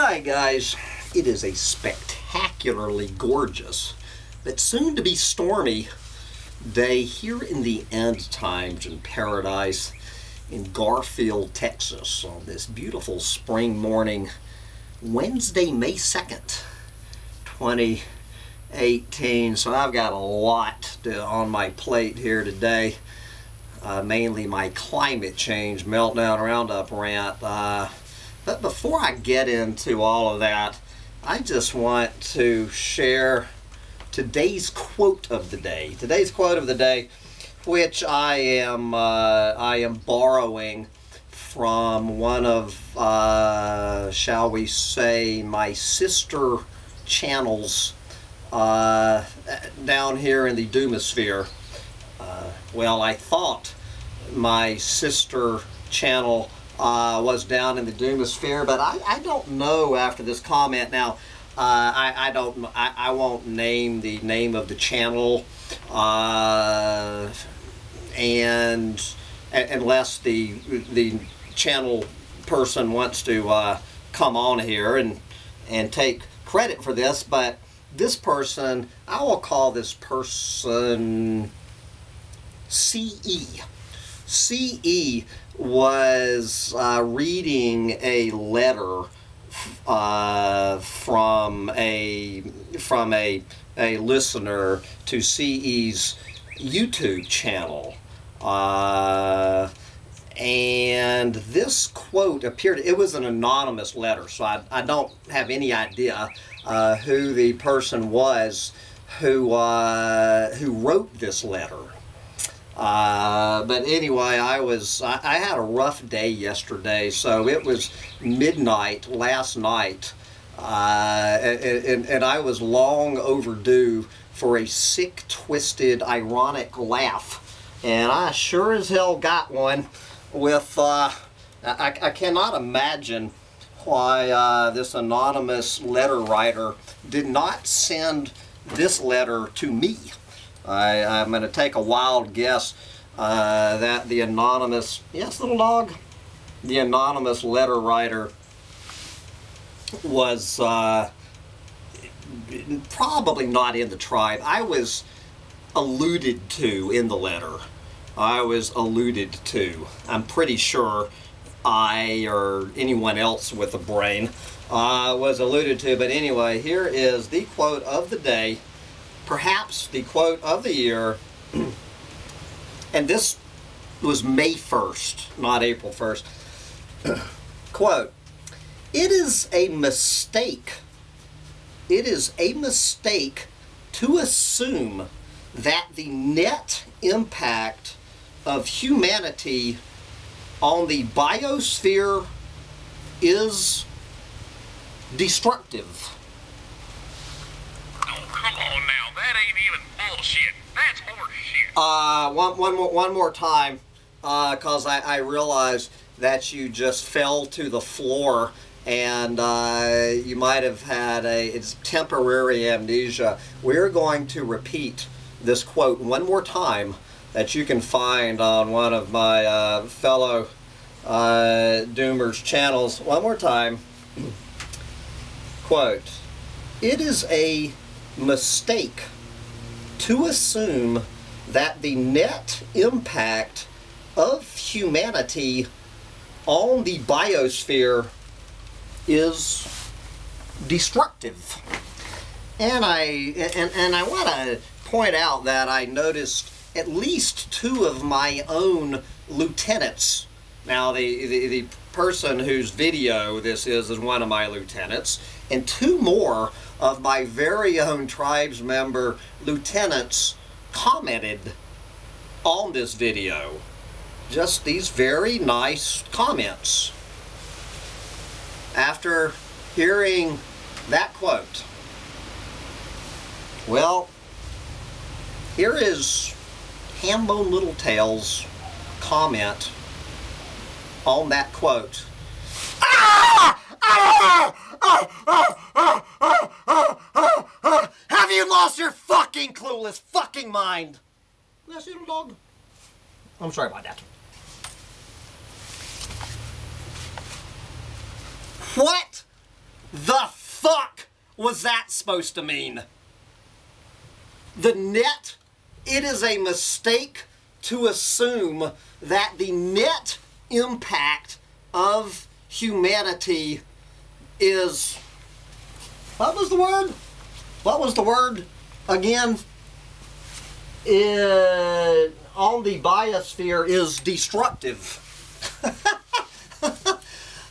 Hi guys, it is a spectacularly gorgeous, but soon to be stormy day here in the end times in paradise in Garfield, Texas on this beautiful spring morning, Wednesday, May 2nd, 2018. So I've got a lot to, on my plate here today. Uh, mainly my climate change meltdown roundup rant. Uh, but before I get into all of that, I just want to share today's quote of the day. Today's quote of the day, which I am uh, I am borrowing from one of, uh, shall we say, my sister channels uh, down here in the Doomosphere. Uh, well, I thought my sister channel uh, was down in the Doomosphere, but I, I don't know after this comment. Now, uh, I, I don't I, I won't name the name of the channel, uh, and unless the the channel person wants to uh, come on here and and take credit for this, but this person I will call this person CE. CE was uh, reading a letter uh, from a from a a listener to CE's YouTube channel. Uh, and this quote appeared, it was an anonymous letter, so I, I don't have any idea uh, who the person was who, uh, who wrote this letter. Uh, but anyway, I was I, I, had a rough day yesterday, so it was midnight last night, uh, and, and, and, I was long overdue for a sick, twisted, ironic laugh, and I sure as hell got one. With uh, I, I cannot imagine why uh, this anonymous letter writer did not send this letter to me. I, am going to take a wild guess uh, that the anonymous, yes, little dog, the anonymous letter writer was uh, probably not in the tribe. I was alluded to in the letter. I was alluded to. I'm pretty sure I or anyone else with a brain uh, was alluded to. But anyway, here is the quote of the day perhaps the quote of the year, and this was May 1st, not April 1st. quote, it is a mistake, it is a mistake to assume that the net impact of humanity on the biosphere is destructive. Bullshit. That's horseshit. Uh, one, one, more, one more time, because uh, I, I realized that you just fell to the floor and uh, you might have had a it's temporary amnesia. We're going to repeat this quote one more time that you can find on one of my uh, fellow uh, Doomers channels. One more time. quote, it is a mistake to assume that the net impact of humanity on the biosphere is destructive. And I and, and I want to point out that I noticed at least two of my own lieutenants. Now the, the, the person whose video this is is one of my lieutenants, and two more of my very own tribes member lieutenants commented on this video. Just these very nice comments. After hearing that quote, well, here is Hambone Littletail's comment on that quote. Ah! Ah! Have you lost your fucking clueless fucking mind? Yes, little dog. I'm sorry about that. What the fuck was that supposed to mean? The net, it is a mistake to assume that the net impact of humanity is. What was the word? What was the word again? Uh, on the biosphere is destructive.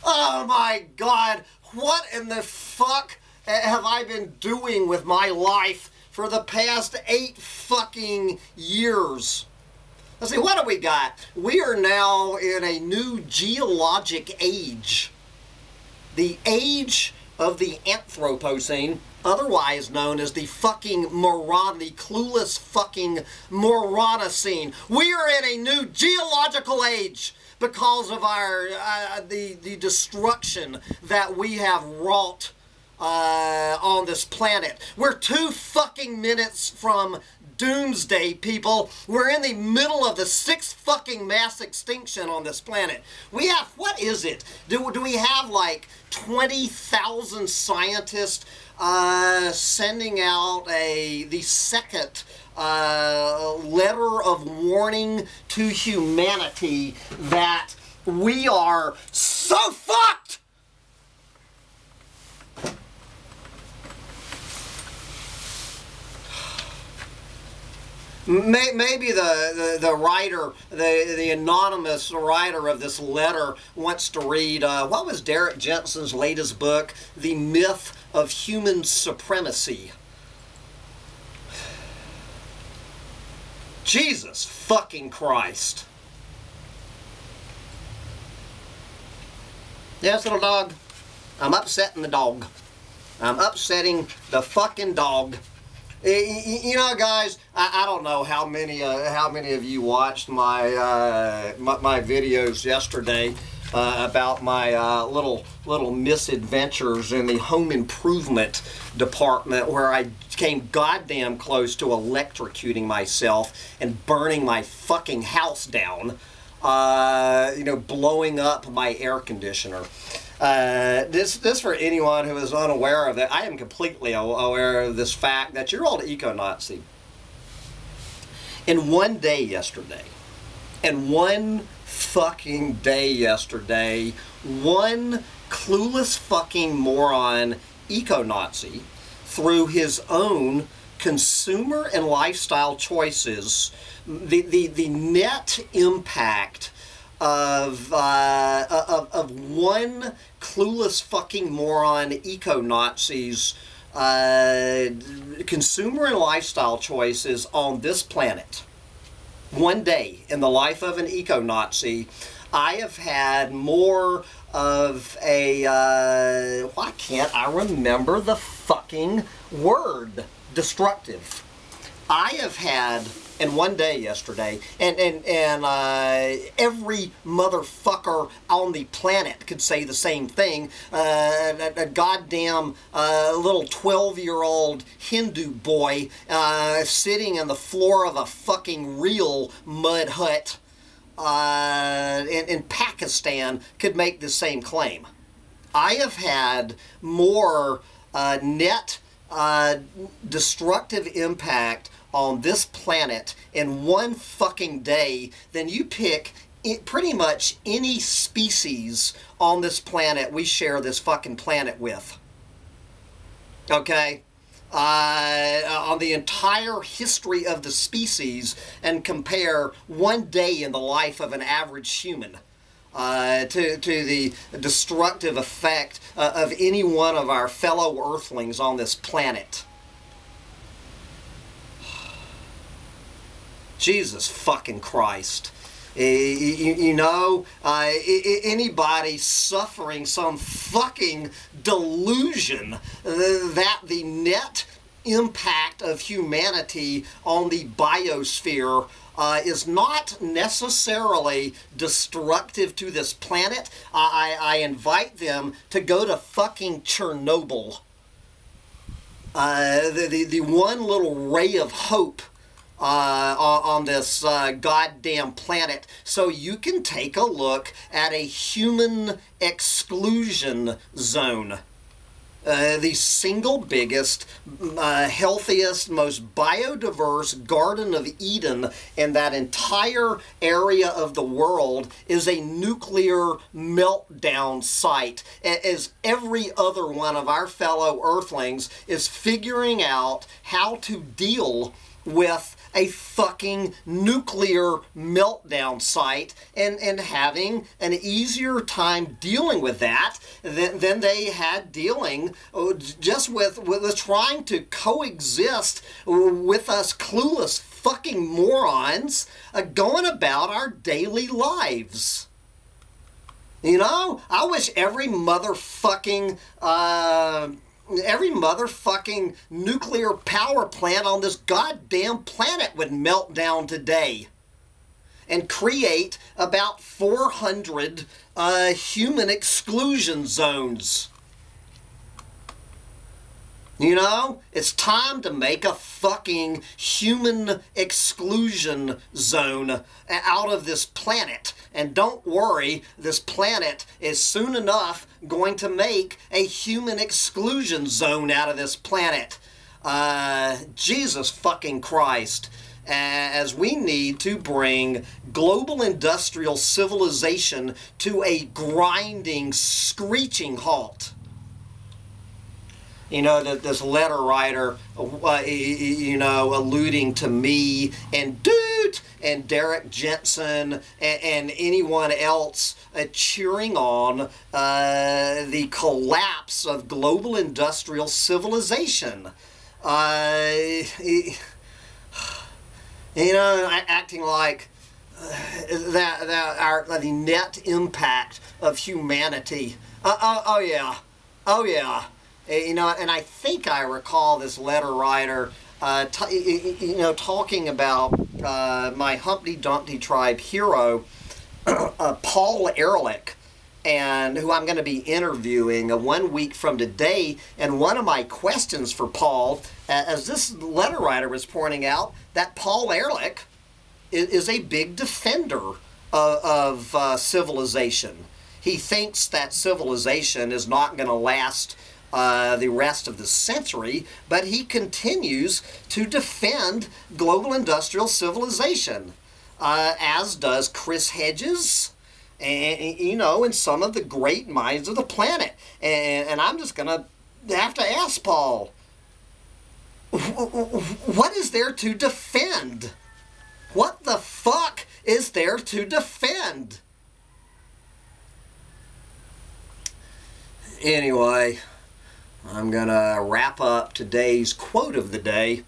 oh my god, what in the fuck have I been doing with my life for the past eight fucking years? Let's see, what do we got? We are now in a new geologic age. The age of the Anthropocene, otherwise known as the fucking moron, the clueless fucking moronocene. We are in a new geological age because of our uh, the the destruction that we have wrought uh, on this planet. We're two fucking minutes from doomsday, people. We're in the middle of the sixth fucking mass extinction on this planet. We have, what is it? Do, do we have like 20,000 scientists uh, sending out a the second uh, letter of warning to humanity that we are so fucked? May, maybe the, the, the, writer, the, the anonymous writer of this letter wants to read, uh, what was Derrick Jensen's latest book, The Myth of Human Supremacy? Jesus fucking Christ. Yes, little dog. I'm upsetting the dog. I'm upsetting the fucking dog. You know, guys, I, I don't know how many uh, how many of you watched my uh, my, my, videos yesterday uh, about my uh, little little misadventures in the home improvement department, where I came goddamn close to electrocuting myself and burning my fucking house down. Uh, you know, blowing up my air conditioner. Uh, this, this for anyone who is unaware of it. I am completely aware of this fact that you're all eco-Nazi. In one day yesterday, in one fucking day yesterday, one clueless fucking moron eco-Nazi through his own consumer and lifestyle choices, the, the, the net impact of, uh, of, of one clueless fucking moron eco-Nazis uh, consumer and lifestyle choices on this planet. One day in the life of an eco-Nazi, I have had more of a, uh, why can't I remember the fucking word? Destructive. I have had in one day yesterday, and and and uh, every motherfucker on the planet could say the same thing. Uh, a, a, goddamn uh, little twelve-year-old Hindu boy uh, sitting on the floor of a fucking real mud hut uh, in, in Pakistan could make the same claim. I have had more uh, net destructive impact on this planet in one fucking day than you pick it, pretty much any species on this planet we share this fucking planet with. Okay? Uh, on the entire history of the species and compare one day in the life of an average human. Uh, to, to the destructive effect uh, of any one of our fellow earthlings on this planet. Jesus fucking Christ. You, you, know, uh, anybody suffering some fucking delusion uh, that the net impact of humanity on the biosphere uh, is not necessarily destructive to this planet, I, I invite them to go to fucking Chernobyl. Uh, the, the, the one little ray of hope uh, on this uh, goddamn planet so you can take a look at a human exclusion zone. uh, the single biggest, uh, healthiest, most biodiverse Garden of Eden in that entire area of the world is a nuclear meltdown site, as every other one of our fellow Earthlings is figuring out how to deal with a fucking nuclear meltdown site and, and having an easier time dealing with that than, than they had dealing uh, just with, with trying to coexist with us clueless fucking morons uh, going about our daily lives. You know, I wish every motherfucking uh, every motherfucking nuclear power plant on this goddamn planet would melt down today and create about 400 uh, human exclusion zones. You know, it's time to make a fucking human exclusion zone out of this planet. And don't worry, this planet is soon enough going to make a human exclusion zone out of this planet. Uh, Jesus fucking Christ. As we need to bring global industrial civilization to a grinding, screeching halt you know, that this letter writer, uh, you know, alluding to me and Doot and Derrick Jensen and, and anyone else uh, cheering on uh, the collapse of global industrial civilization. Uh, you know, acting like uh, that, that our the net impact of humanity. Uh, oh yeah, oh yeah. Eh, you know, and I think I recall this letter writer, uh, you know, talking about uh, my Humpty Dumpty tribe hero, uh, Paul Ehrlich, and who I'm going to be interviewing one week from today. And one of my questions for Paul, as this letter writer was pointing out, that Paul Ehrlich is, is a big defender of, of uh, civilization. He thinks that civilization is not going to last uh, the rest of the century, but he continues to defend global industrial civilization, uh, as does Chris Hedges, and you know, and some of the great minds of the planet. And, and I'm just gonna have to ask Paul, what is there to defend? What the fuck is there to defend? Anyway. I'm going to wrap up today's quote of the day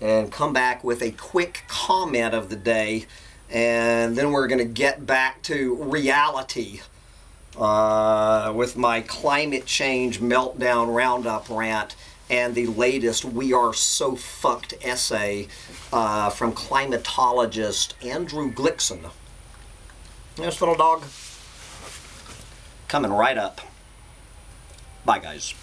and come back with a quick comment of the day. And then we're going to get back to reality uh, with my climate change meltdown roundup rant and the latest We Are So Fucked essay uh, from climatologist Andrew Glikson. This little dog coming right up. Bye, guys.